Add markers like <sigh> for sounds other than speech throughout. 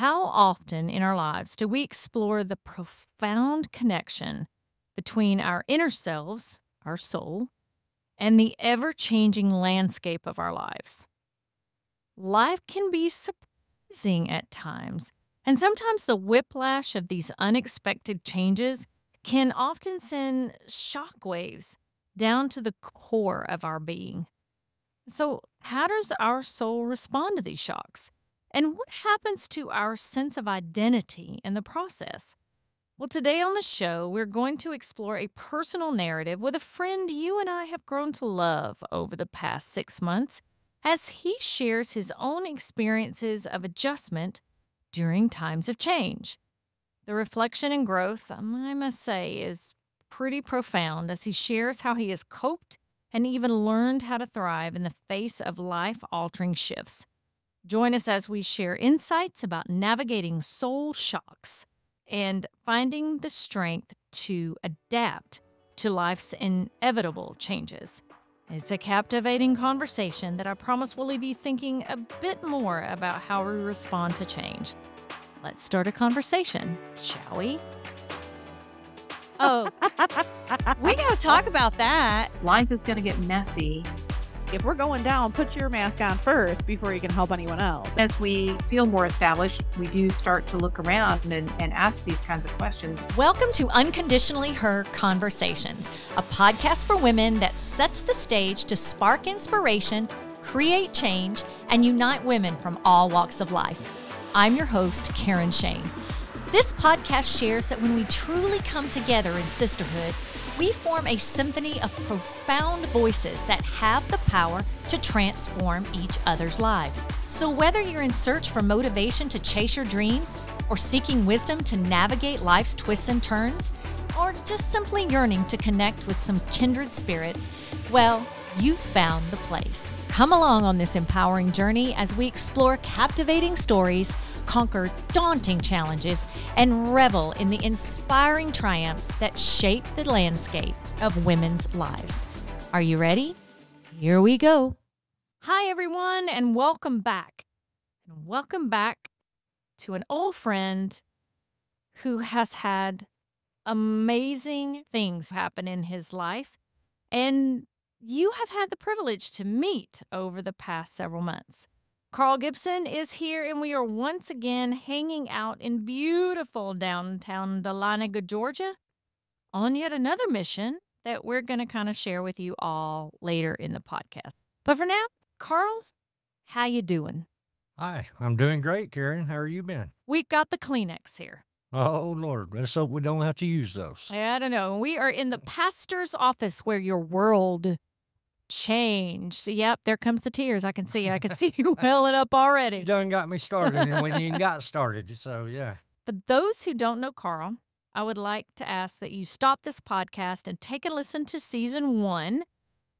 How often in our lives do we explore the profound connection between our inner selves, our soul, and the ever changing landscape of our lives? Life can be surprising at times, and sometimes the whiplash of these unexpected changes can often send shockwaves down to the core of our being. So, how does our soul respond to these shocks? And what happens to our sense of identity in the process? Well, today on the show, we're going to explore a personal narrative with a friend you and I have grown to love over the past six months as he shares his own experiences of adjustment during times of change. The reflection and growth, I must say, is pretty profound as he shares how he has coped and even learned how to thrive in the face of life altering shifts. Join us as we share insights about navigating soul shocks and finding the strength to adapt to life's inevitable changes. It's a captivating conversation that I promise will leave you thinking a bit more about how we respond to change. Let's start a conversation, shall we? Oh, we got to talk about that. Life is going to get messy. If we're going down, put your mask on first before you can help anyone else. As we feel more established, we do start to look around and, and ask these kinds of questions. Welcome to Unconditionally Her Conversations, a podcast for women that sets the stage to spark inspiration, create change, and unite women from all walks of life. I'm your host, Karen Shane. This podcast shares that when we truly come together in sisterhood, we form a symphony of profound voices that have the power to transform each other's lives. So, whether you're in search for motivation to chase your dreams, or seeking wisdom to navigate life's twists and turns, or just simply yearning to connect with some kindred spirits, well, you found the place. Come along on this empowering journey as we explore captivating stories conquer daunting challenges, and revel in the inspiring triumphs that shape the landscape of women's lives. Are you ready? Here we go. Hi, everyone, and welcome back. And welcome back to an old friend who has had amazing things happen in his life. And you have had the privilege to meet over the past several months. Carl Gibson is here, and we are once again hanging out in beautiful downtown Dahlonega, Georgia, on yet another mission that we're going to kind of share with you all later in the podcast. But for now, Carl, how you doing? Hi, I'm doing great, Karen. How are you been? We got the Kleenex here. Oh Lord, let's hope we don't have to use those. I don't know. We are in the pastor's office where your world changed. Yep, there comes the tears. I can see. I can <laughs> see you welling up already. You done got me started, and when you got <laughs> started, so yeah. For those who don't know Carl, I would like to ask that you stop this podcast and take a listen to season one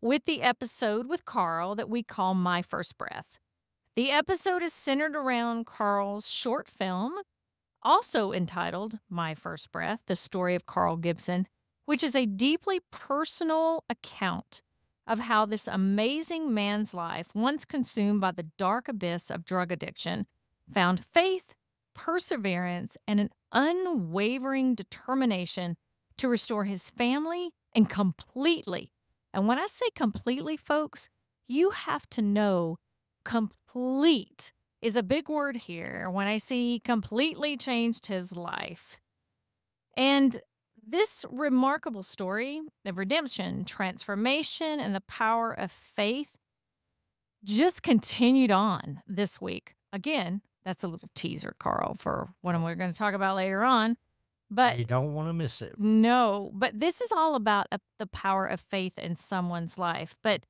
with the episode with Carl that we call My First Breath. The episode is centered around Carl's short film, also entitled My First Breath The Story of Carl Gibson, which is a deeply personal account of how this amazing man's life, once consumed by the dark abyss of drug addiction, found faith, perseverance, and an unwavering determination to restore his family and completely. And when I say completely, folks, you have to know complete is a big word here when I say completely changed his life. And this remarkable story of redemption, transformation, and the power of faith just continued on this week. Again, that's a little teaser, Carl, for what we're going to talk about later on. But you don't want to miss it. No, but this is all about uh, the power of faith in someone's life. But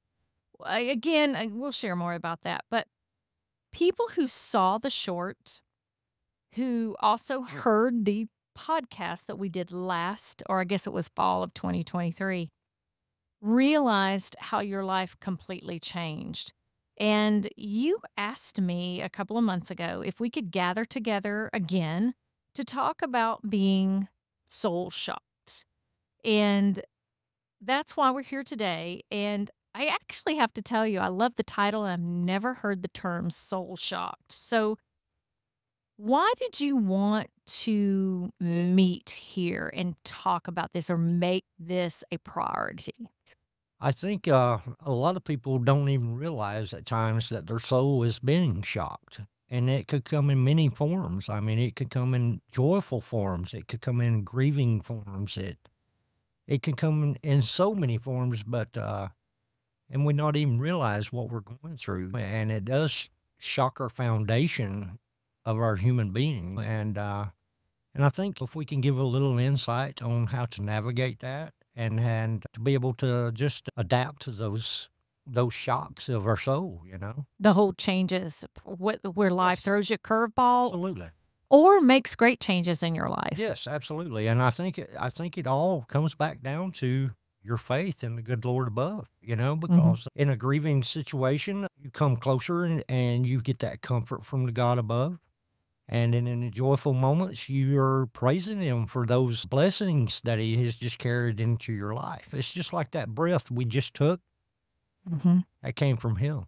again, we'll share more about that. But people who saw the short, who also heard the podcast that we did last, or I guess it was fall of 2023, realized how your life completely changed. And you asked me a couple of months ago if we could gather together again to talk about being soul shocked. And that's why we're here today. And I actually have to tell you, I love the title. I've never heard the term soul shocked. So Why did you want to meet here and talk about this or make this a priority? I think uh, a lot of people don't even realize at times that their soul is being shocked. And it could come in many forms. I mean, it could come in joyful forms. It could come in grieving forms. It it can come in, in so many forms, but uh, and we not even realize what we're going through. And it does shock our foundation of our human being. And uh, and I think if we can give a little insight on how to navigate that and and to be able to just adapt to those those shocks of our soul, you know. The whole changes what where life throws you a curveball Absolutely. or makes great changes in your life. Yes, absolutely. And I think it, I think it all comes back down to your faith in the good Lord above, you know, because in a grieving situation, you come closer and, and you get that comfort from the God above. And in the joyful moments, you're praising Him for those blessings that He has just carried into your life. It's just like that breath we just took, Mhm. that came from Him.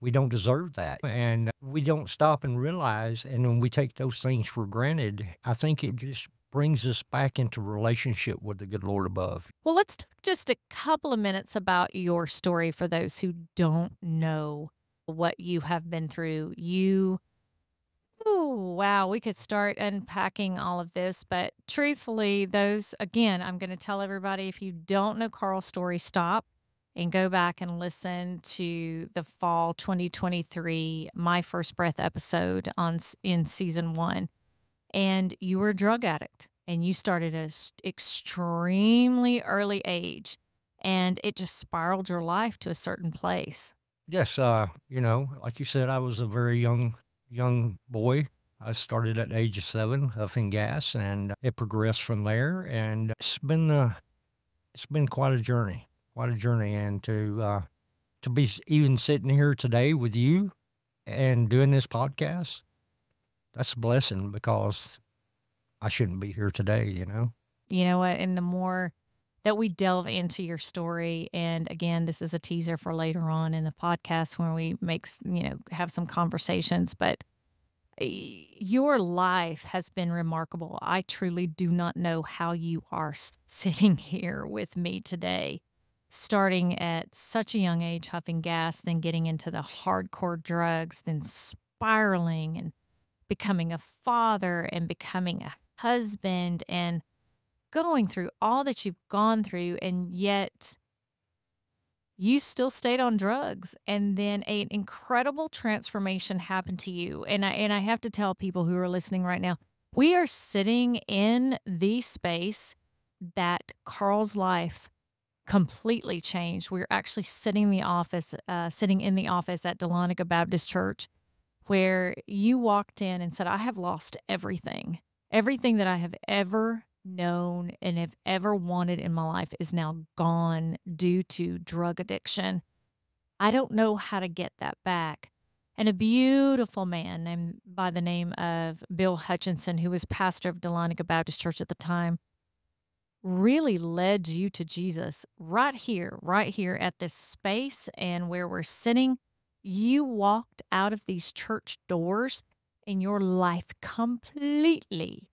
We don't deserve that. And we don't stop and realize. And when we take those things for granted, I think it just brings us back into relationship with the good Lord above. Well, let's talk just a couple of minutes about your story for those who don't know what you have been through. You, oh, wow, we could start unpacking all of this, but truthfully, those, again, I'm going to tell everybody if you don't know Carl's story, stop and go back and listen to the fall 2023 My First Breath episode on in season one and you were a drug addict and you started at an extremely early age and it just spiraled your life to a certain place. Yes, uh, you know, like you said, I was a very young young boy. I started at age of seven, huffing gas, and it progressed from there. And it's been uh, it's been quite a journey, quite a journey. And to uh, to be even sitting here today with you and doing this podcast, that's a blessing because I shouldn't be here today. You know. You know what? And the more that we delve into your story, and again, this is a teaser for later on in the podcast when we make, you know, have some conversations, but your life has been remarkable. I truly do not know how you are sitting here with me today, starting at such a young age, huffing gas, then getting into the hardcore drugs, then spiraling and becoming a father and becoming a husband and going through all that you've gone through and yet you still stayed on drugs and then an incredible transformation happened to you and I and I have to tell people who are listening right now we are sitting in the space that Carl's life completely changed. We're actually sitting in the office uh, sitting in the office at Dahlonega Baptist Church where you walked in and said I have lost everything. Everything that I have ever known and have ever wanted in my life is now gone due to drug addiction. I don't know how to get that back. And a beautiful man named by the name of Bill Hutchinson, who was pastor of Dahlonega Baptist Church at the time, really led you to Jesus right here, right here at this space and where we're sitting. You walked out of these church doors and your life completely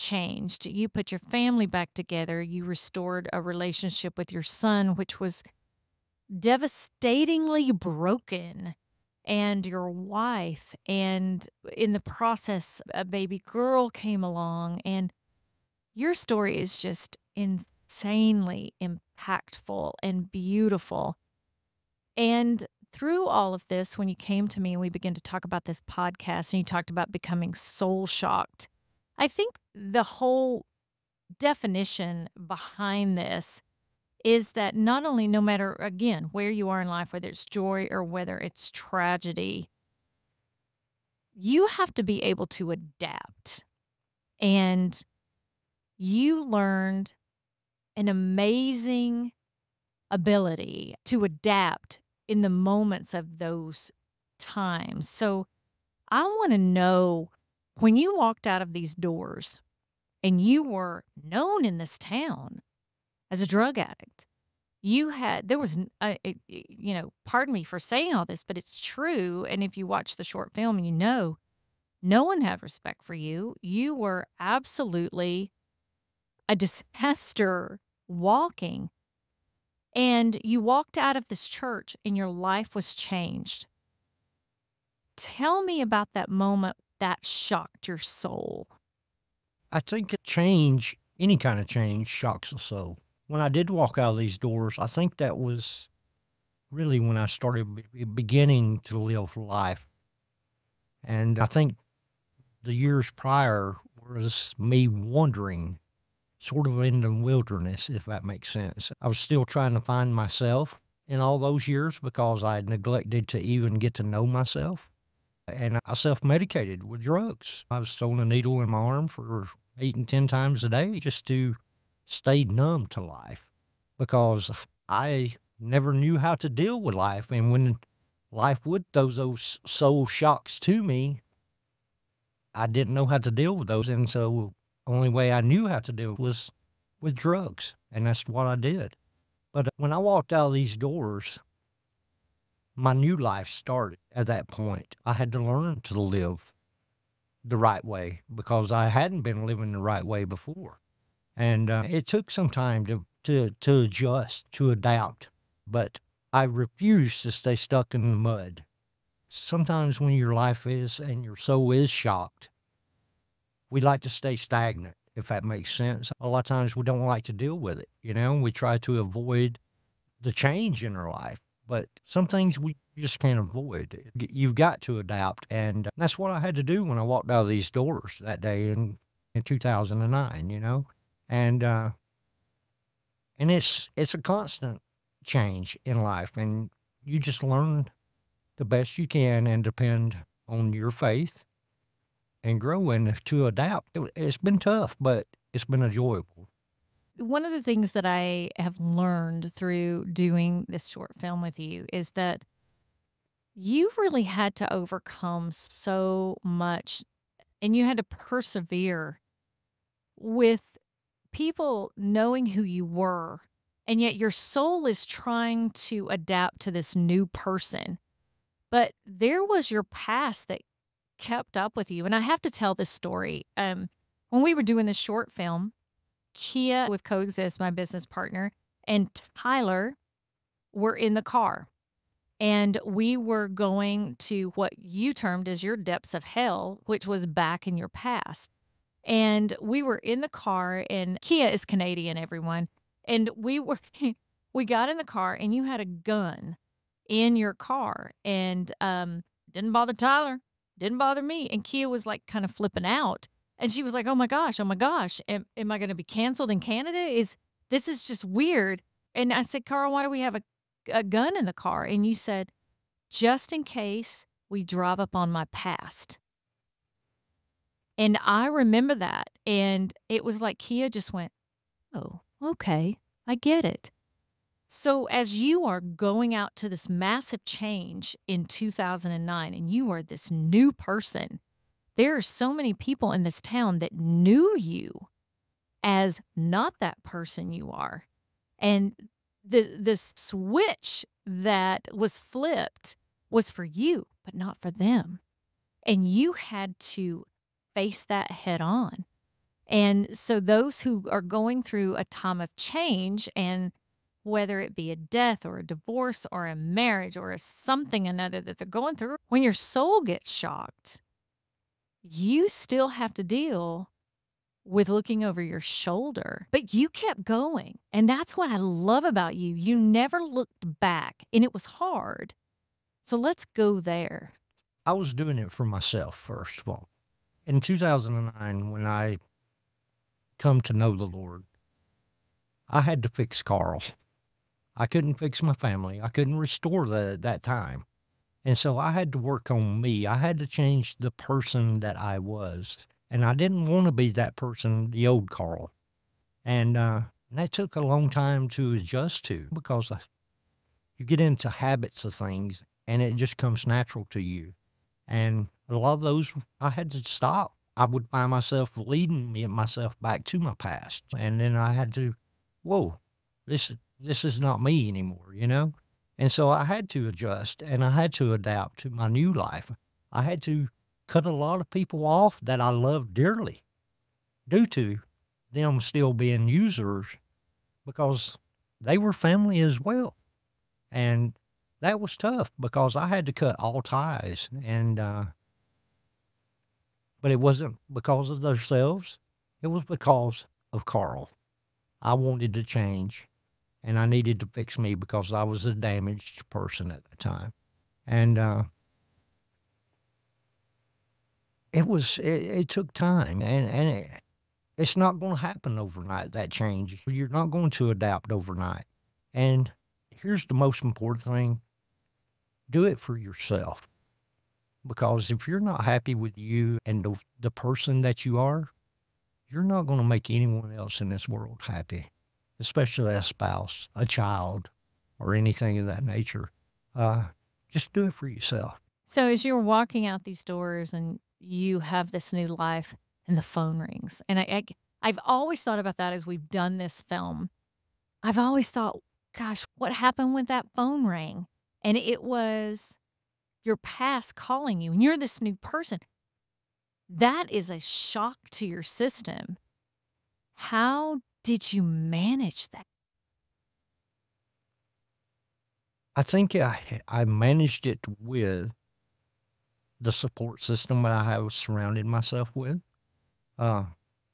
changed. You put your family back together. You restored a relationship with your son, which was devastatingly broken, and your wife. And in the process, a baby girl came along. And your story is just insanely impactful and beautiful. And through all of this, when you came to me and we began to talk about this podcast and you talked about becoming soul shocked, I think the whole definition behind this is that not only, no matter again where you are in life, whether it's joy or whether it's tragedy, you have to be able to adapt. And you learned an amazing ability to adapt in the moments of those times. So I want to know when you walked out of these doors and you were known in this town as a drug addict, you had, there was, n- uh, it- it- you know, pardon me for saying all this, but it's true. And if you watch the short film, you know, No one had respect for you. You were absolutely a disaster walking. And you walked out of this church and your life was changed. Tell me about that moment that shocked your soul. I think a change, any kind of change, shocks the soul. When I did walk out of these doors, I think that was really when I started beginning to live life. And I think the years prior was me wandering, sort of in the wilderness, if that makes sense. I was still trying to find myself in all those years because I had neglected to even get to know myself. And I self medicated with drugs. I was throwing a needle in my arm for eight and 10 times a day just to stay numb to life because I never knew how to deal with life. And when life would throw those soul shocks to me, I didn't know how to deal with those. And so only way I knew how to deal was with drugs. And that's what I did. But when I walked out of these doors, my new life started at that point. I had to learn to live the right way because I hadn't been living the right way before. And uh, it took some time to, to, to adjust, to adapt. But I refused to stay stuck in the mud. Sometimes when your life is and your soul is shocked, we like to stay stagnant, if that makes sense. A lot of times we don't like to deal with it, you know, we try to avoid the change in our life. But some things we just can't avoid. You've got to adapt. And that's what I had to do when I walked out of these doors that day in, in 2009, you know? And, uh, and it's, it's a constant change in life. And you just learn the best you can and depend on your faith and grow and to adapt. It, it's been tough, but it's been enjoyable one of the things that I have learned through doing this short film with you is that you really had to overcome so much and you had to persevere with people knowing who you were and yet your soul is trying to adapt to this new person. But there was your past that kept up with you and i have to tell this story. Um, when we were doing this short film Kia with Coexist, my business partner, and Tyler were in the car. And we were going to what you termed as your depths of hell, which was back in your past. And we were in the car, and Kia is Canadian, everyone. And we were, <laughs> we got in the car, and you had a gun in your car, and um, didn't bother Tyler, didn't bother me. And Kia was like kind of flipping out. And she was like, "Oh my gosh, oh my gosh, am, am I going to be canceled in Canada? Is this is just weird?" And I said, "Carl, why do we have a a gun in the car?" And you said, "Just in case we drive up on my past." And I remember that, and it was like Kia just went, "Oh, okay, I get it." So, as you are going out to this massive change in 2009 and you are this new person, there are so many people in this town that knew you as not that person you are. And the this switch that was flipped was for you, but not for them. And you had to face that head on. And so those who are going through a time of change and whether it be a death or a divorce or a marriage or a something another that they're going through, when your soul gets shocked, you still have to deal with looking over your shoulder, but you kept going. And that's what I love about you. You never looked back, and it was hard. So let's go there. I was doing it for myself, first of all. In 2009, when I come to know the Lord, I had to fix Carl. I couldn't fix my family. I couldn't restore the, that time. And so I had to work on me. I had to change the person that I was. And I didn't want to be that person, the old Carl. And uh, that took a long time to adjust to because you get into habits of things and it just comes natural to you. And a lot of those I had to stop. I would find myself leading me myself back to my past. And then I had to, whoa, this this is not me anymore, you know? And so I had to adjust and I had to adapt to my new life. I had to cut a lot of people off that I loved dearly due to them still being users because they were family as well. And that was tough because I had to cut all ties and uh, but it wasn't because of themselves. It was because of Carl. I wanted to change and I needed to fix me because I was a damaged person at the time. And uh, it was, it, it, took time and, and it, it's not going to happen overnight, that change. You're not going to adapt overnight. And here's the most important thing do it for yourself. Because if you're not happy with you and the, the person that you are, you're not going to make anyone else in this world happy, especially a spouse, a child, or anything of that nature. Uh, just do it for yourself. So, as you're walking out these doors and you have this new life, and the phone rings, and I, I I've always thought about that as we've done this film. I've always thought, gosh, what happened when that phone rang? And it was your past calling you, and you're this new person. That is a shock to your system. How did you manage that? I think I, I managed it with the support system that I have surrounded myself with. Uh,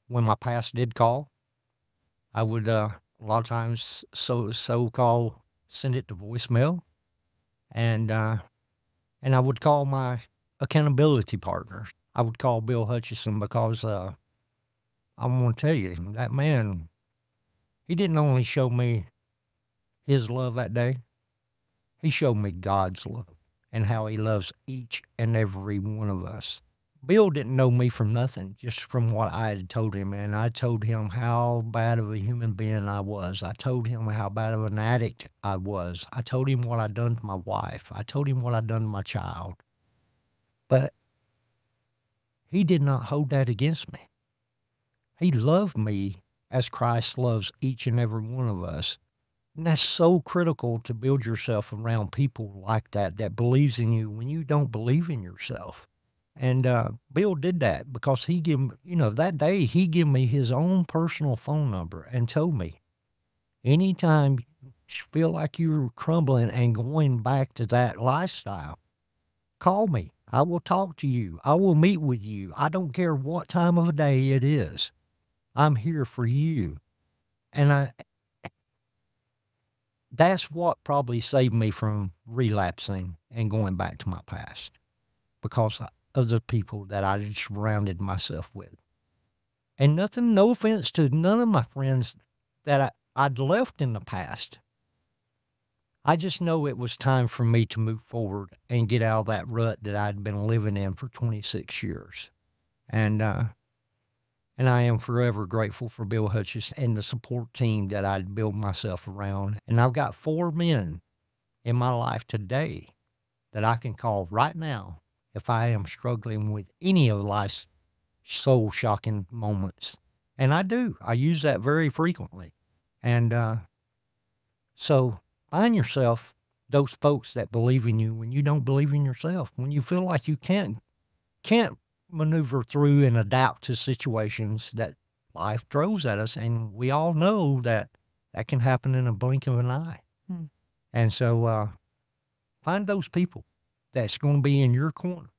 when my past did call, I would uh, a lot of times so so call send it to voicemail, and uh, and I would call my accountability partners. I would call Bill Hutchinson because I want to tell you that man. He didn't only show me his love that day. He showed me God's love and how he loves each and every one of us. Bill didn't know me from nothing, just from what I had told him. And I told him how bad of a human being I was. I told him how bad of an addict I was. I told him what I'd done to my wife. I told him what I'd done to my child. But he did not hold that against me. He loved me as Christ loves each and every one of us. And that's so critical to build yourself around people like that, that believes in you when you don't believe in yourself. And uh, Bill did that because he gave, you know, that day he gave me his own personal phone number and told me, anytime you feel like you're crumbling and going back to that lifestyle, call me. I will talk to you. I will meet with you. I don't care what time of day it is. I'm here for you. And I, that's what probably saved me from relapsing and going back to my past because of the people that I surrounded myself with. And nothing, no offense to none of my friends that I, I'd left in the past. I just know it was time for me to move forward and get out of that rut that I'd been living in for 26 years. And, uh, and I am forever grateful for Bill Hutchins and the support team that I'd built myself around. And I've got four men in my life today that I can call right now if I am struggling with any of life's soul shocking moments. And I do. I use that very frequently. And uh, so find yourself those folks that believe in you when you don't believe in yourself, when you feel like you can't can't maneuver through and adapt to situations that life throws at us. And we all know that that can happen in a blink of an eye. Hmm. And so uh, find those people that's going to be in your corner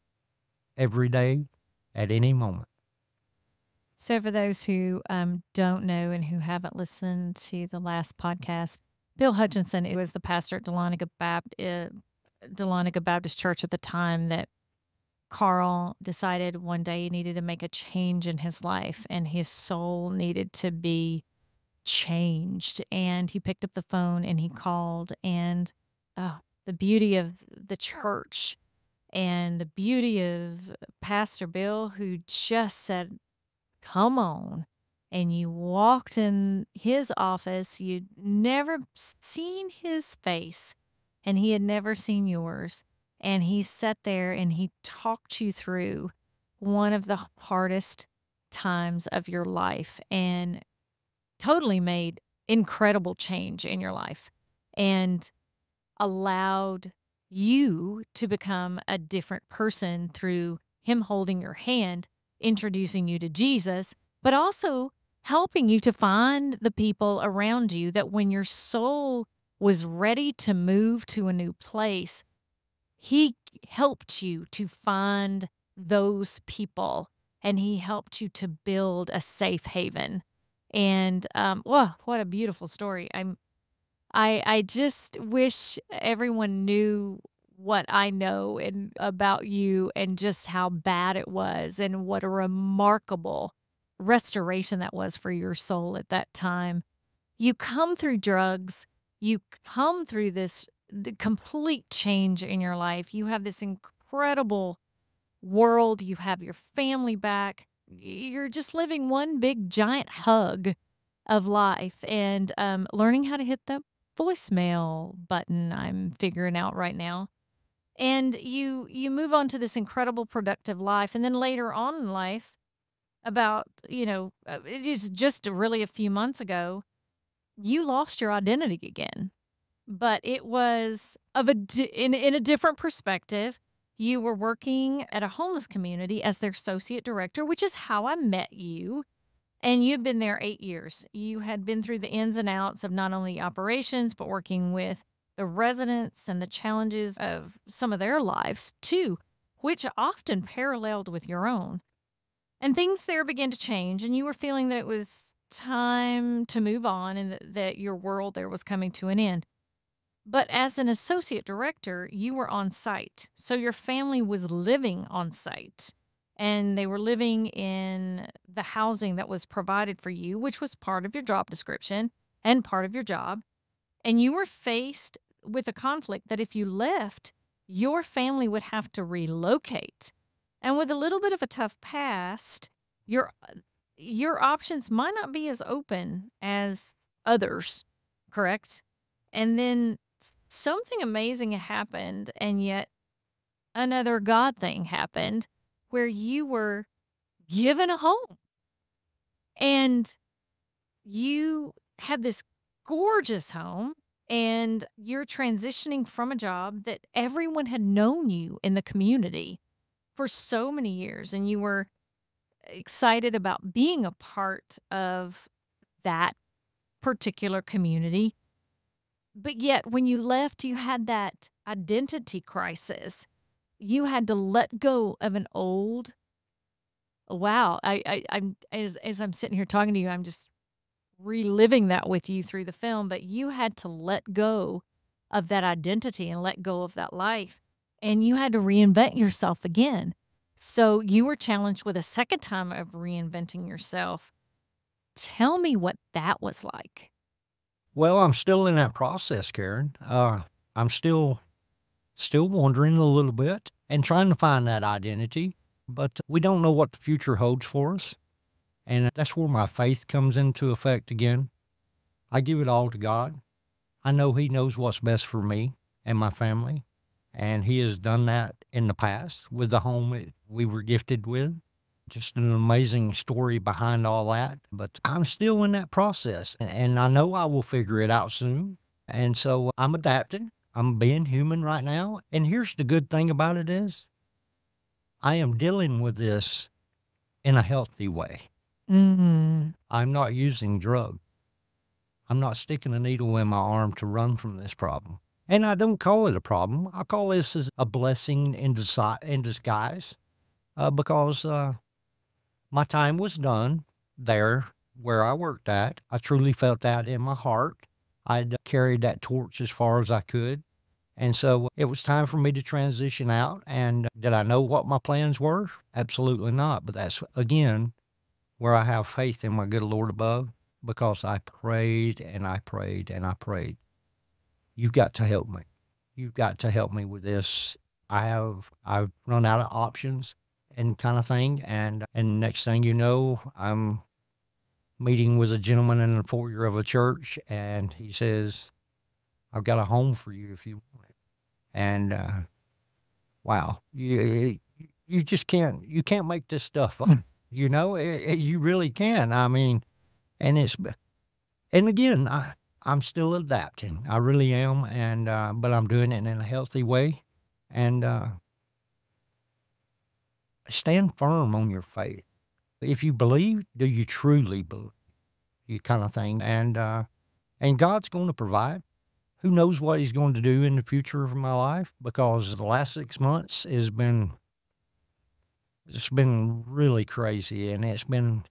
every day at any moment. So, for those who um, don't know and who haven't listened to the last podcast, Bill Hutchinson was the pastor at Dahlonega Baptist, uh, Dahlonega Baptist Church at the time that Carl decided one day he needed to make a change in his life and his soul needed to be changed. And he picked up the phone and he called, and oh, the beauty of the church and the beauty of Pastor Bill, who just said, Come on. And you walked in his office, you'd never seen his face, and he had never seen yours. And he sat there and he talked you through one of the hardest times of your life and totally made incredible change in your life and allowed you to become a different person through him holding your hand, introducing you to Jesus, but also helping you to find the people around you that when your soul was ready to move to a new place, he helped you to find those people and he helped you to build a safe haven. And um, whoa, what a beautiful story! I'm, I, I just wish everyone knew what I know and about you and just how bad it was and what a remarkable restoration that was for your soul at that time. You come through drugs, you come through this complete change in your life. You have this incredible world, you have your family back. You're just living one big giant hug of life. And um, learning how to hit the voicemail button I'm figuring out right now. And you you move on to this incredible productive life. And then later on in life about you know uh, it is just really a few months ago you lost your identity again but it was of a in, in a different perspective you were working at a homeless community as their associate director which is how i met you and you'd been there eight years you had been through the ins and outs of not only operations but working with the residents and the challenges of some of their lives too, which often paralleled with your own. And things there began to change, and you were feeling that it was time to move on and that, that your world there was coming to an end. But as an associate director, you were on site. So your family was living on site and they were living in the housing that was provided for you, which was part of your job description and part of your job. And you were faced with a conflict that if you left, your family would have to relocate. And with a little bit of a tough past, your your options might not be as open as others, correct? And then something amazing happened and yet another God thing happened where you were given a home. And you had this gorgeous home and you're transitioning from a job that everyone had known you in the community for so many years and you were excited about being a part of that particular community but yet when you left you had that identity crisis you had to let go of an old wow i, I i'm as, as i'm sitting here talking to you i'm just reliving that with you through the film, but you had to let go of that identity and let go of that life. And you had to reinvent yourself again. So you were challenged with a second time of reinventing yourself. Tell me what that was like. Well, I'm still in that process, Karen. Uh, I'm still still wondering a little bit and trying to find that identity, but we don't know what the future holds for us. And that's where my faith comes into effect again. I give it all to God. I know He knows what's best for me and my family. And He has done that in the past with the home we were gifted with. Just an amazing story behind all that. But I'm still in that process. And I know I will figure it out soon. And so I'm adapting. I'm being human right now. And here's the good thing about it is I am dealing with this in a healthy way. Mm-hmm. I'm not using drugs. I'm not sticking a needle in my arm to run from this problem. And I don't call it a problem. I call this a blessing in, disi- in disguise uh, because uh, my time was done there where I worked at. I truly felt that in my heart. I'd uh, carried that torch as far as I could. And so uh, it was time for me to transition out. And uh, did I know what my plans were? Absolutely not. But that's, again, where I have faith in my good Lord above because I prayed and I prayed and I prayed. You've got to help me. You've got to help me with this. I have I've run out of options and kind of thing. And and next thing you know, I'm meeting with a gentleman in the foyer of a church, and he says, "I've got a home for you if you want it." And uh, wow, you you just can't you can't make this stuff up. You know, it, it, you really can. I mean, and it's, and again, I, I'm still adapting. I really am, and uh, but I'm doing it in a healthy way, and uh, stand firm on your faith. If you believe, do you truly believe? You kind of thing. And uh, and God's going to provide. Who knows what He's going to do in the future of my life? Because the last six months has been it's been really crazy, and it's been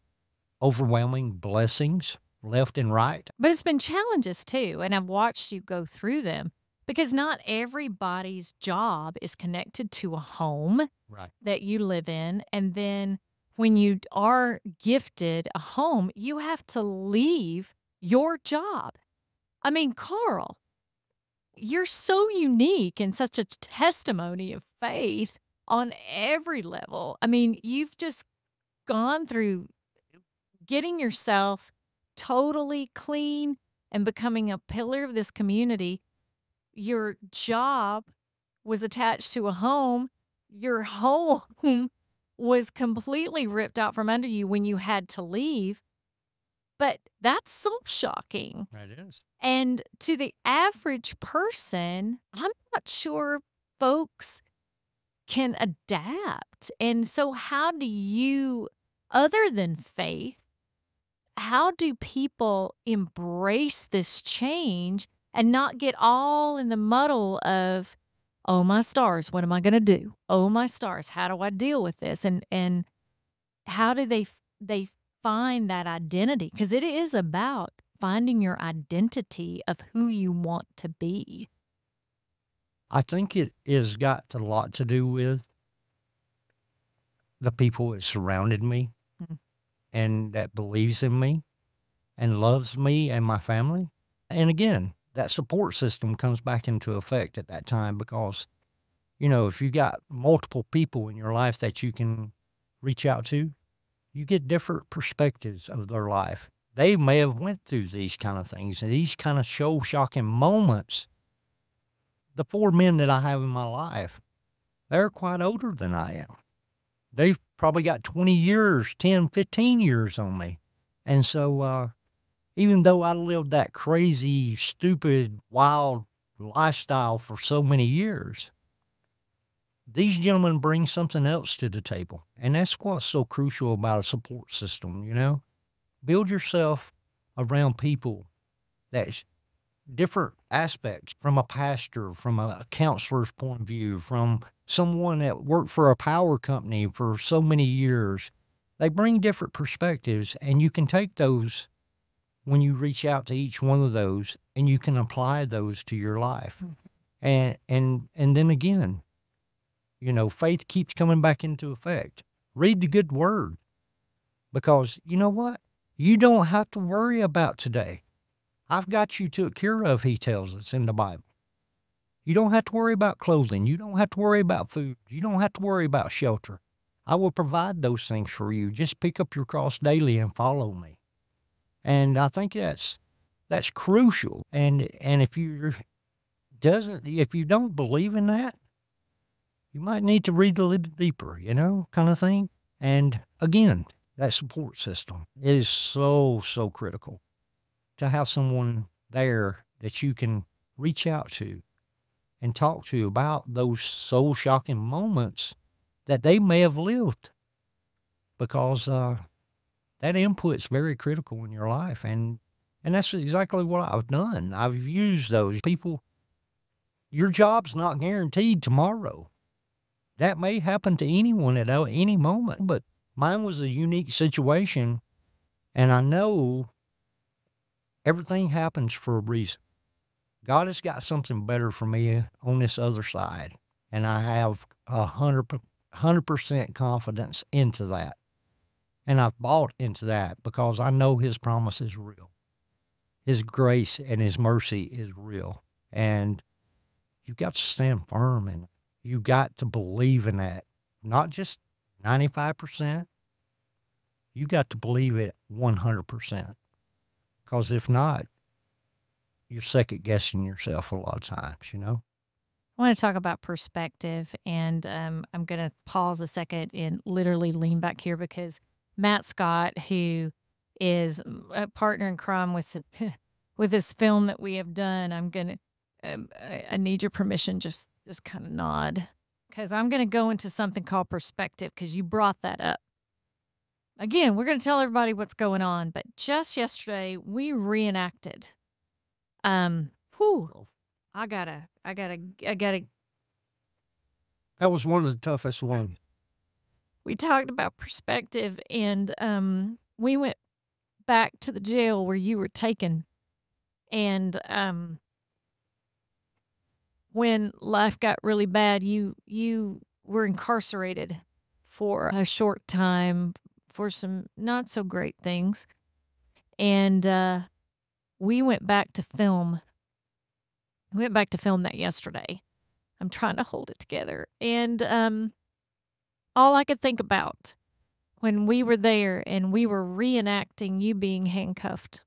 overwhelming blessings left and right. But it's been challenges too. And I've watched you go through them because not everybody's job is connected to a home Right. that you live in. And then when you are gifted a home, you have to leave your job. I mean, Carl, you're so unique and such a testimony of faith on every level. I mean, you've just gone through getting yourself totally clean and becoming a pillar of this community. Your job was attached to a home. Your <laughs> home was completely ripped out from under you when you had to leave. But that's so shocking. That is. And to the average person, I'm not sure folks can adapt. And so, how do you, other than faith, how do people embrace this change and not get all in the muddle of, oh my stars, what am I going to do? Oh my stars, how do I deal with this? And and how do they they find that identity? Because it is about finding your identity of who you want to be. I think it has got a lot to do with the people that surrounded me Mhm. and that believes in me and loves me and my family. And again, that support system comes back into effect at that time because, you know, if you got multiple people in your life that you can reach out to, you get different perspectives of their life. They may have went through these kind of things these kind of soul shocking moments the four men that I have in my life, they're quite older than I am. They've probably got 20 years, 10, 15 years on me. And so, uh, even though I lived that crazy, stupid, wild lifestyle for so many years, these gentlemen bring something else to the table. And that's what's so crucial about a support system, you know? Build yourself around people that different aspects from a pastor, from a counselor's point of view, from someone that worked for a power company for so many years. They bring different perspectives, and you can take those when you reach out to each one of those, and you can apply those to your life. Mm-hmm. And and and then again, you know, faith keeps coming back into effect. Read the good word, because you know what, you don't have to worry about today. I've got you took care of, he tells us in the Bible. You don't have to worry about clothing. You don't have to worry about food. You don't have to worry about shelter. I will provide those things for you. Just pick up your cross daily and follow me. And I think that's that's crucial. And and if you doesn't if you don't believe in that, you might need to read a little deeper, you know, kind of thing. And again, that support system is so so critical to have someone there that you can reach out to and talk to about those soul shocking moments that they may have lived because uh, that input's very critical in your life and and that's exactly what I've done. I've used those people. Your job's not guaranteed tomorrow. That may happen to anyone at any moment, but mine was a unique situation, and I know everything happens for a reason. God has got something better for me on this other side, and I have a hundred hundred percent confidence into that, and I've bought into that because I know His promise is real, His grace and His mercy is real, and you've got to stand firm and you've got to believe in that, not just ninety five percent. You got to believe it one hundred percent. Because if not, you're second guessing yourself a lot of times, you know? I want to talk about perspective, and um, I'm going to pause a second and literally lean back here because Matt Scott, who is a partner in crime with <laughs> with this film that we have done, I'm to, um, I, I need your permission, just just kind of nod, because I'm to go into something called perspective because you brought that up. Again, we're to tell everybody what's going on, but just yesterday we reenacted. Um, whew, I gotta, I gotta, I gotta. That was one of the toughest ones. We talked about perspective, and um, we went back to the jail where you were taken, and um, when life got really bad, you you were incarcerated for a short time for some not so great things. And uh, we went back to film. We went back to film that yesterday. I'm trying to hold it together. And um, all I could think about when we were there and we were reenacting you being handcuffed.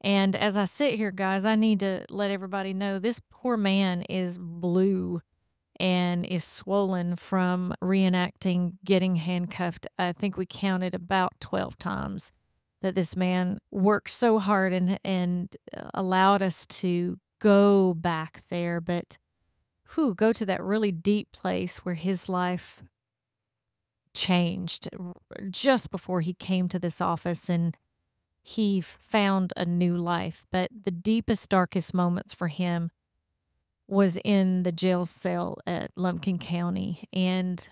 And as I sit here, guys, I need to let everybody know this poor man is blue and is swollen from reenacting getting handcuffed. I think we counted about 12 times that this man worked so hard and and allowed us to go back there but who go to that really deep place where his life changed just before he came to this office and he found a new life but the deepest darkest moments for him was in the jail cell at Lumpkin County, and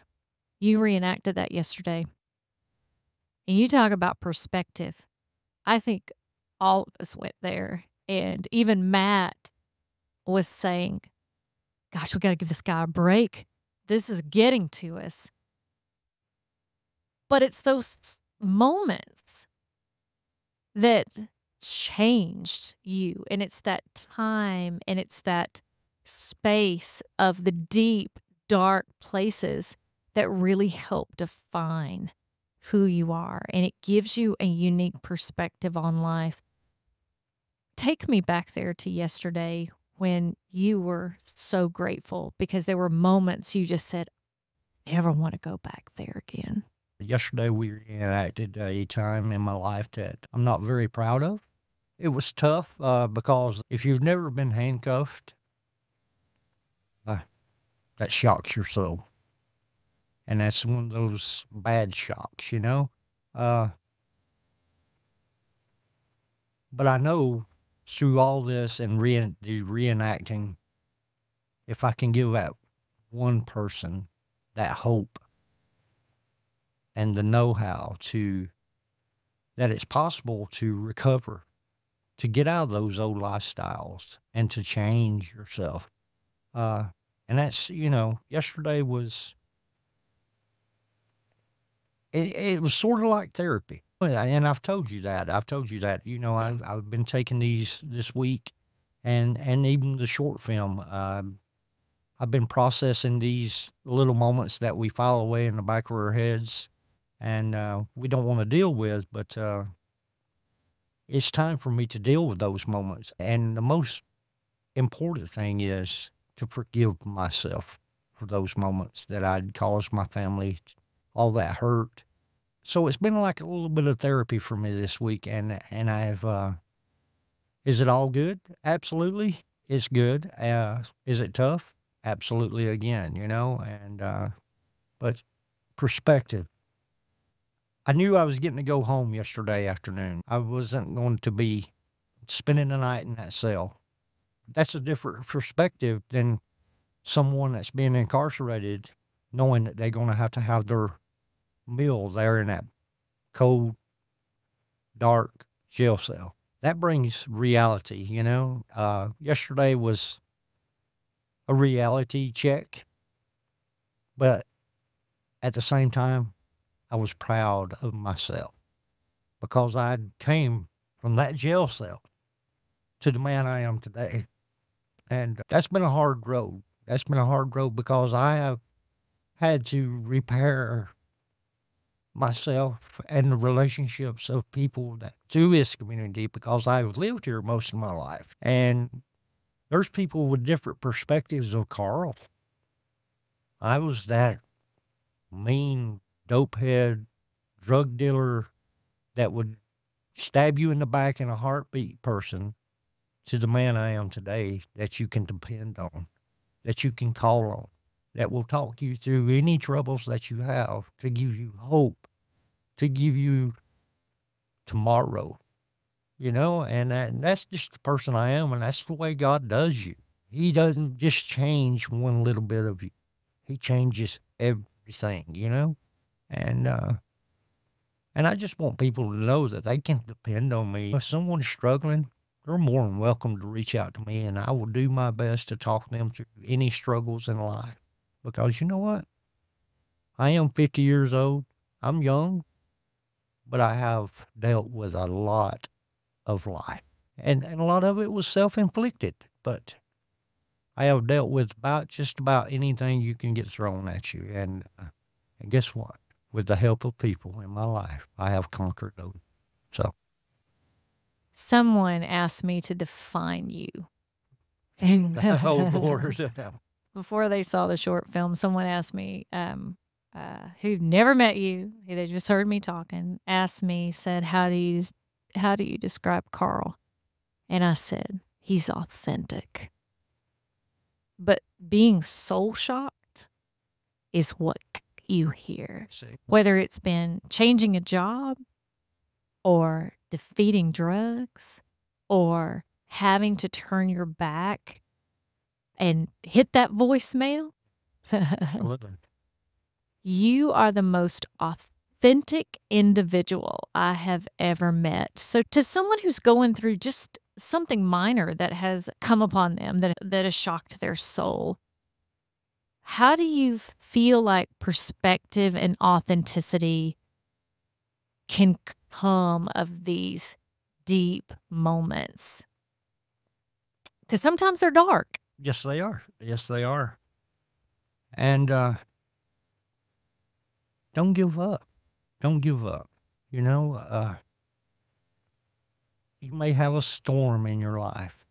you reenacted that yesterday. And you talk about perspective. I think all of us went there, and even Matt was saying, Gosh, we got to give this guy a break. This is getting to us. But it's those moments that changed you, and it's that time, and it's that space of the deep, dark places that really help define who you are. And it gives you a unique perspective on life. Take me back there to yesterday when you were so grateful because there were moments you just said, I never want to go back there again. Yesterday, we reenacted a time in my life that I'm not very proud of. It was tough uh, because if you've never been handcuffed, uh, that shocks your soul. And that's one of those bad shocks, you know? Uh, but I know through all this and re- the reenacting, if I can give that one person that hope and the know-how to that it's possible to recover, to get out of those old lifestyles and to change yourself. Uh, and that's, you know, yesterday was, it, it was sort of like therapy. And I've told you that. I've told you that. You know, I've, I've been taking these this week and, and even the short film. Um, I've been processing these little moments that we file away in the back of our heads and uh, we don't want to deal with, but uh, it's time for me to deal with those moments. And the most important thing is to forgive myself for those moments that I'd caused my family all that hurt. So it's been like a little bit of therapy for me this week, and and I've. Uh, is it all good? Absolutely, it's good. Uh, is it tough? Absolutely, again, you know, and uh, but perspective. I knew I was getting to go home yesterday afternoon. I wasn't going to be spending the night in that cell that's a different perspective than someone that's being incarcerated, knowing that they're going to have to have their meal there in that cold, dark jail cell. That brings reality, you know. Uh, yesterday was a reality check, but at the same time, I was proud of myself because I came from that jail cell to the man I am today. And that's been a hard road. That's been a hard road because I have had to repair myself and the relationships of people that through this community because I've lived here most of my life. And there's people with different perspectives of Carl. I was that mean dopehead drug dealer that would stab you in the back in a heartbeat person to the man I am today that you can depend on, that you can call on, that will talk you through any troubles that you have to give you hope, to give you tomorrow, you know, and, that, and that's just the person I am, and that's the way God does you. He doesn't just change one little bit of you. He changes everything, you know? And uh and I just want people to know that they can depend on me. If someone's struggling, they're more than welcome to reach out to me and I will do my best to talk them through any struggles in life. Because you know what? I am 50 years old. I'm young, but I have dealt with a lot of life. And, and a lot of it was self inflicted, but I have dealt with about just about anything you can get thrown at you. And, uh, and guess what? With the help of people in my life, I have conquered those. So, Someone asked me to define you. <laughs> oh, Lord. <laughs> Before they saw the short film, someone asked me, um, uh, who never met you, they just heard me talking, asked me, said, "How do you, how do you describe Carl?" And I said, "He's authentic." But being soul shocked is what you hear. See, whether it's been changing a job or defeating drugs or having to turn your back and hit that voicemail, <laughs> you are the most authentic individual I have ever met. So to someone who's going through just something minor that has come upon them that that has shocked their soul, how do you feel like perspective and authenticity can come of these deep moments? Because sometimes they're dark. Yes, they are. Yes, they are. And uh, don't give up. Don't give up. You know, uh, you may have a storm in your life,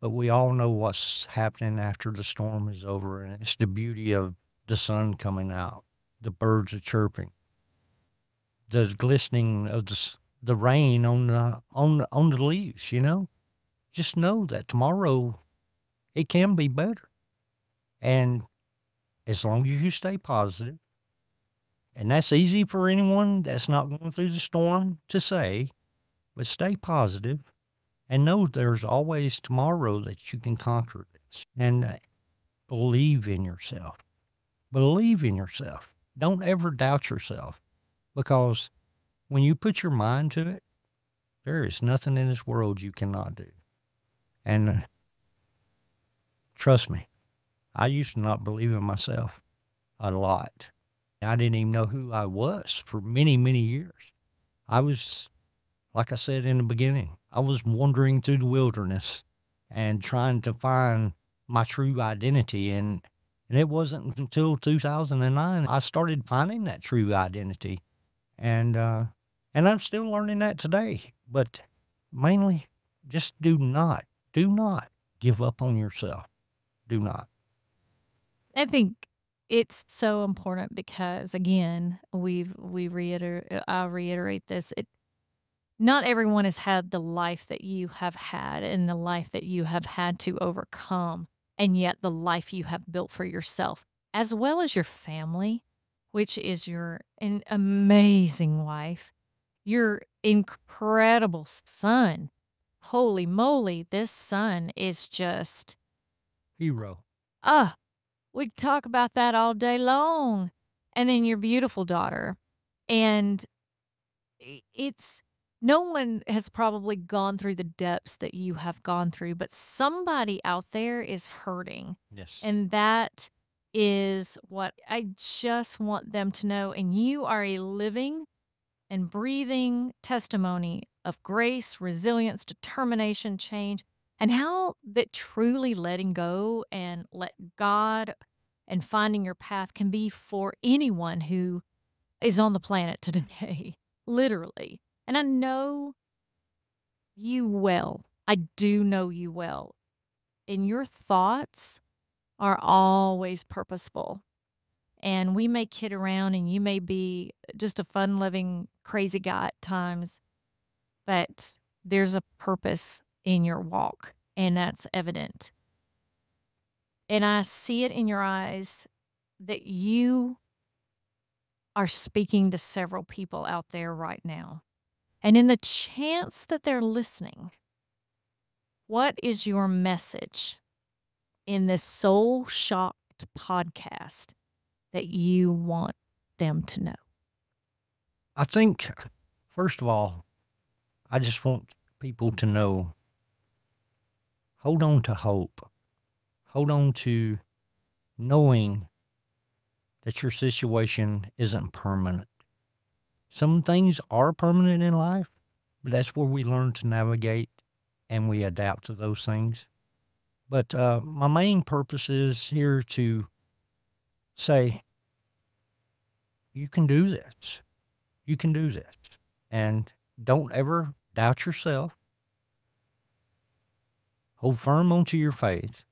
but we all know what's happening after the storm is over, and it's the beauty of the sun coming out, the birds are chirping, the glistening of the, the rain on the on on the leaves. You know, just know that tomorrow it can be better, and as long as you stay positive, and that's easy for anyone that's not going through the storm to say, but stay positive and know there's always tomorrow that you can conquer this. And uh, believe in yourself. Believe in yourself. Don't ever doubt yourself because when you put your mind to it, there is nothing in this world you cannot do. And uh, trust me, I used to not believe in myself a lot. I didn't even know who I was for many, many years. I was, like I said in the beginning, I was wandering through the wilderness and trying to find my true identity. And, and it wasn't until 2009 I started finding that true identity. And, uh, and I'm still learning that today. But mainly, just do not, do not give up on yourself. Do not. I think it's so important because again, we've we reiterate I reiterate this. It not everyone has had the life that you have had and the life that you have had to overcome, and yet the life you have built for yourself, as well as your family, which is your an amazing wife, your incredible son. Holy moly, this son is just Hero. Ah, we could talk about that all day long. And then your beautiful daughter. And it's no one has probably gone through the depths that you have gone through, but somebody out there is hurting. Yes. And that is what I just want them to know. And you are a living and breathing testimony of grace, resilience, determination, change, and how that truly letting go and let God and finding your path can be for anyone who is on the planet <laughs> today, literally. And I know you well. I do know you well. And your thoughts are always purposeful. And we may kid around and you may be just a fun loving, crazy guy at times, but there's a purpose in your walk, and that's evident. And I see it in your eyes that you are speaking to several people out there right now. And in the chance that they're listening, what is your message in this soul shocked podcast that you want them to know? I think, first of all, I just want people to know hold on to hope. Hold on to knowing that your situation isn't permanent. Some things are permanent in life, but that's where we learn to navigate and we adapt to those things. But uh, my main purpose is here to say, you can do this. You can do this. And don't ever doubt yourself. Hold firm onto your faith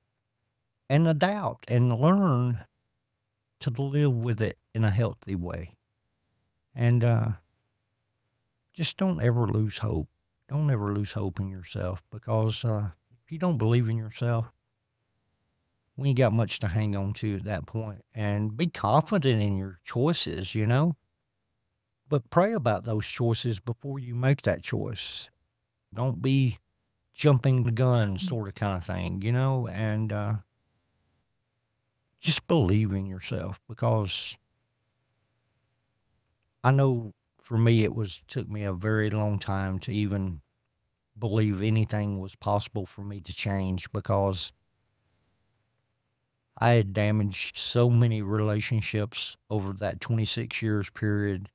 and adapt and learn to live with it in a healthy way. And uh, just don't ever lose hope. Don't ever lose hope in yourself because uh, if you don't believe in yourself, we ain't got much to hang on to at that point. And be confident in your choices, you know. But pray about those choices before you make that choice. Don't be jumping the gun, sort of kind of thing, you know. And uh, just believe in yourself because I know for me it was took me a very long time to even believe anything was possible for me to change because I had damaged so many relationships over that 26 years period.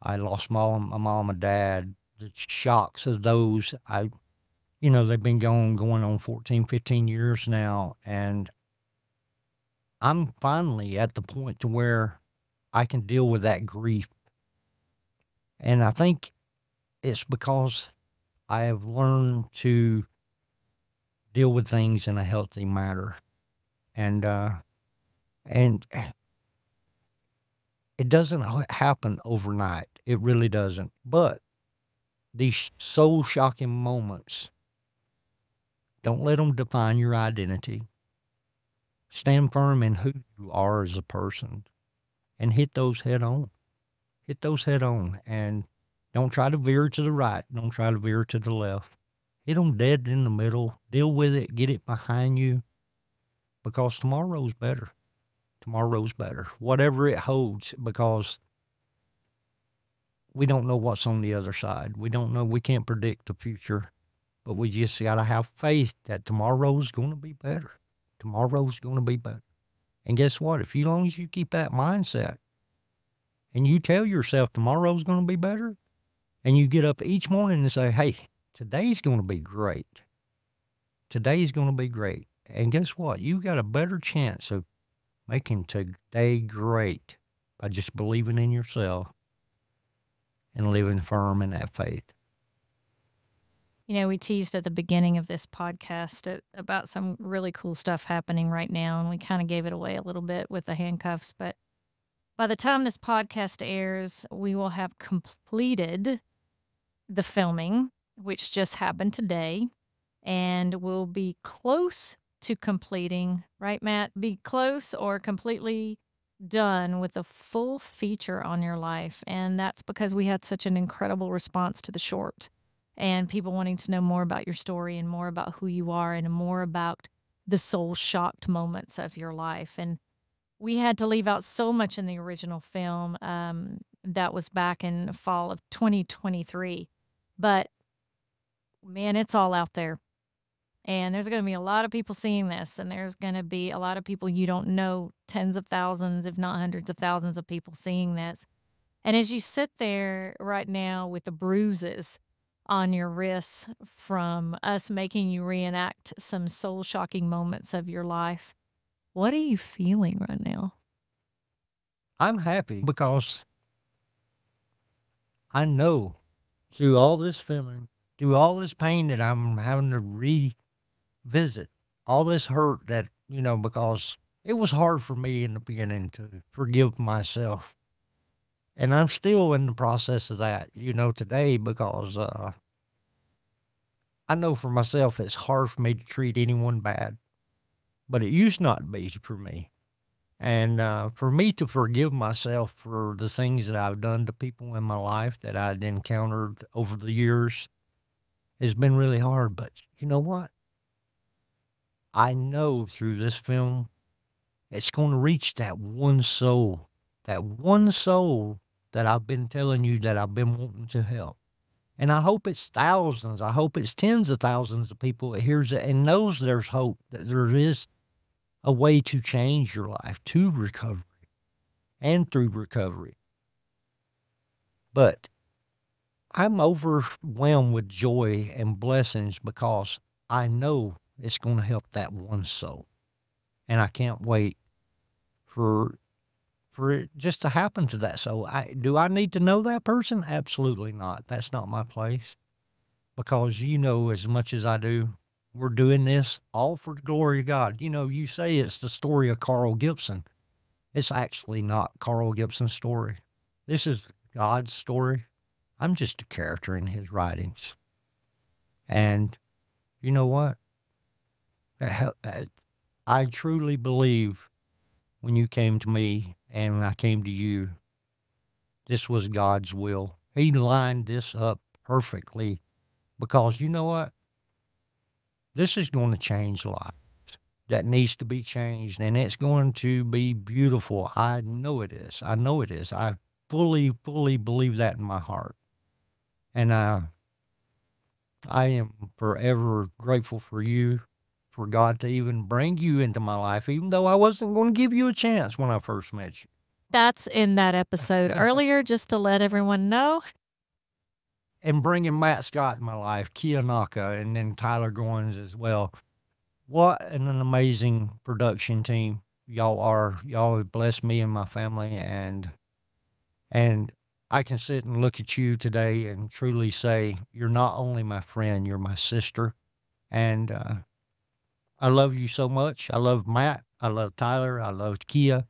I lost my, my mom and dad. The shocks of those, I, you know, they've been going, going on 14, 15 years now. And I'm finally at the point to where I can deal with that grief. And I think it's because I have learned to deal with things in a healthy manner. And uh and it doesn't happen overnight. It really doesn't. But these soul shocking moments, don't let them define your identity. Stand firm in who you are as a person and hit those head on. Hit those head on and don't try to veer to the right. Don't try to veer to the left. Hit them dead in the middle. Deal with it. Get it behind you because tomorrow's better. Tomorrow's better. Whatever it holds because we don't know what's on the other side. We don't know. We can't predict the future, but we just got to have faith that tomorrow's going to be better tomorrow's going to be better. And guess what? If you long as you keep that mindset and you tell yourself tomorrow's going to be better, and you get up each morning and say, hey, today's going to be great. Today's going to be great. And guess what? You got a better chance of making today great by just believing in yourself and living firm in that faith. You know, we teased at the beginning of this podcast at, about some really cool stuff happening right now, and we kind of gave it away a little bit with the handcuffs. But by the time this podcast airs, we will have completed the filming, which just happened today, and we'll be close to completing, right, Matt? Be close or completely done with a full feature on your life. And that's because we had such an incredible response to the short and people wanting to know more about your story and more about who you are and more about the soul shocked moments of your life. And we had to leave out so much in the original film um, that was back in fall of 2023. But man, it's all out there. And there's going to be a lot of people seeing this, and there's going to be a lot of people you don't know, tens of thousands, if not hundreds of thousands of people seeing this. And as you sit there right now with the bruises on your wrists from us making you reenact some soul shocking moments of your life. What are you feeling right now? I'm happy. Because I know. through all this feeling, through all this pain that I'm having to revisit, all this hurt that, you know, because it was hard for me in the beginning to forgive myself. And I'm still in the process of that, you know, today because uh, I know for myself it's hard for me to treat anyone bad but it used not to be for me. And uh, for me to forgive myself for the things that I've done to people in my life that I'd encountered over the years has been really hard. But you know what? I know through this film, it's going to reach that one soul, that one soul that I've been telling you that I've been wanting to help. And I hope it's thousands. I hope it's tens of thousands of people that hears it and knows there's hope, that there is a way to change your life to recovery and through recovery. But I'm overwhelmed with joy and blessings because I know it's going to help that one soul. And I can't wait for for it just to happen to that soul. I, do I need to know that person? Absolutely not. That's not my place. Because you know as much as I do we're doing this all for the glory of God. You know, you say it's the story of Carl Gibson. It's actually not Carl Gibson's story. This is God's story. I'm just a character in his writings. And you know what? Uh, uh, I truly believe when you came to me and I came to you, this was God's will. He lined this up perfectly because you know what? This is going to change lives that needs to be changed and it's going to be beautiful. I know it is. I know it is. I fully, fully believe that in my heart. And I, I am forever grateful for you, for God to even bring you into my life, even though I wasn't going to give you a chance when I first met you. That's in that episode <laughs> earlier, just to let everyone know and bringing Matt Scott in my life, Kia Naka, and then Tyler Goins as well. What an amazing production team y'all are. Y'all have blessed me and my family, and and I can sit and look at you today and truly say you're not only my friend, you're my sister, and uh, I love you so much. I love Matt. I love Tyler. I love Kia,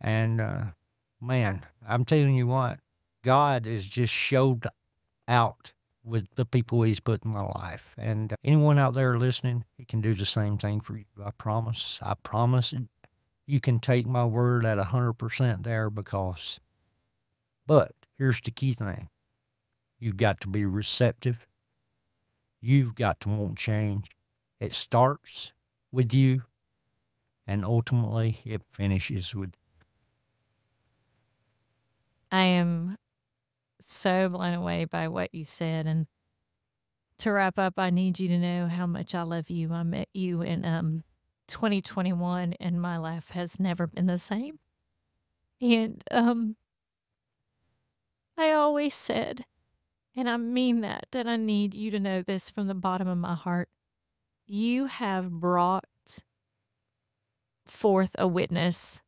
and uh, man, I'm telling you what, God has just showed out with the people he's put in my life. And uh, anyone out there listening, he can do the same thing for you. I promise. I promise. You can take my word at 100% there because, but here's the key thing you've got to be receptive. You've got to want change. It starts with you, and ultimately it finishes with. I am so blown away by what you said. And to wrap up, I need you to know how much I love you. I met you in um, 2021, and my life has never been the same. And um, I always said, and I mean that, that I need you to know this from the bottom of my heart. You have brought forth a witness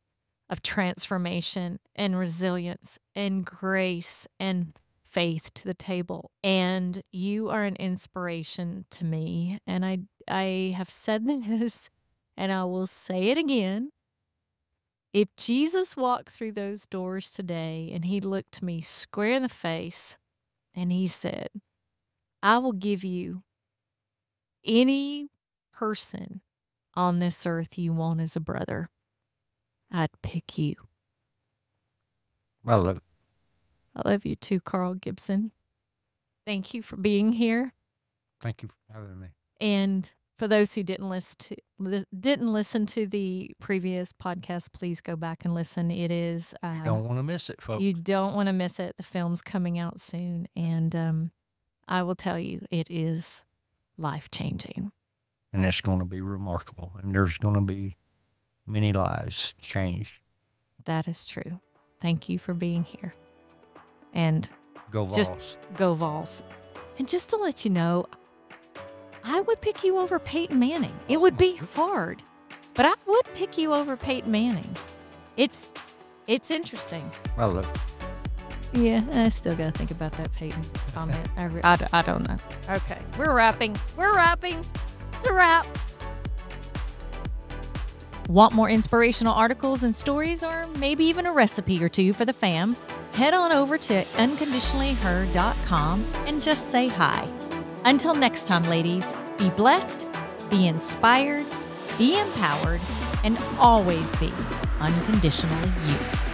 of transformation and resilience and grace and faith to the table. And you are an inspiration to me. And i i have said <laughs> this and i will say it again. If jesus walked through those doors today and he looked me square in the face and he said i will give you any person on this earth you want as a brother I'd pick you. I love it. I love you too, Carl Gibson. Thank you for being here. Thank you for having me. And for those who didn't listen to didn't listen to the previous podcast, please go back and listen. It is uh, you don't want to miss it, folks. You don't want to miss it. The film's coming out soon, and um, I will tell you, it is life changing. And it's going to be remarkable. And there's going to be many lives changed. That is true. Thank you for being here. And go Vols. Just go Vols. And just to let you know, I would pick you over Peyton Manning. It would be <laughs> hard, but I would pick you over Peyton Manning. It's it's interesting. Well, look. Yeah, I still got to think about that Peyton <laughs> comment. I, I, I don't know. Okay, we're wrapping. We're wrapping. It's a wrap. Want more inspirational articles and stories, or maybe even a recipe or two for the fam? Head on over to unconditionallyher.com and just say hi. Until next time, ladies, be blessed, be inspired, be empowered, and always be unconditionally you.